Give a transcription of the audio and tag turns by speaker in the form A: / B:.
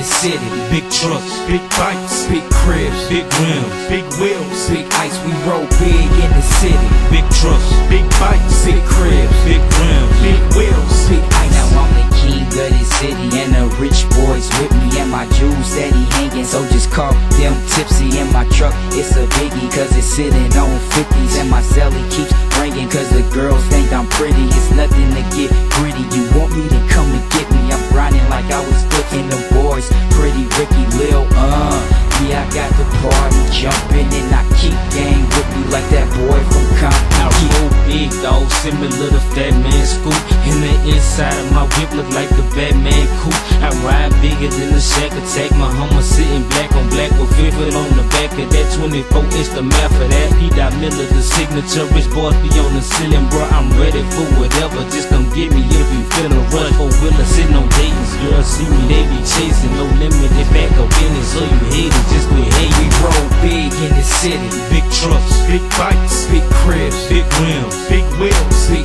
A: the city.
B: Big trucks, big bikes,
A: Big cribs,
B: big rims, big wheels,
A: big ice, we roll big in the city.
B: big trucks,
A: Big bikes, big cribs,
B: big rims,
A: big wheels, big ice. Now I'm the king of the city, and the rich boys with me, and my jewels steady hanging. So just call them tipsy in my truck. It's a biggie, cause it's sitting on 50s, and my celly keeps ringing, cause the girls think I'm pretty. It's nothing to get gritty.
B: Dog, similar to Fat Man Scoop. And the inside of my whip look like the Batman coupe. I ride bigger than the Shaq Attack. My Hummer sitting black on black with vivid on the back of that 24 inch. The math for that. P. Dot Miller, the signature. Rich boys be on the ceiling, bro. I'm ready for whatever. Just come get me if you feelin' rush. Four wheeler sitting on Dayton's. Girls see me, they be chasing. No limit, they back up in it. So you hate it, just quit
A: We
B: hating.
A: roll big in the city.
B: Big trucks, big bikes,
A: Big cribs,
B: big rims, big wheels,
A: big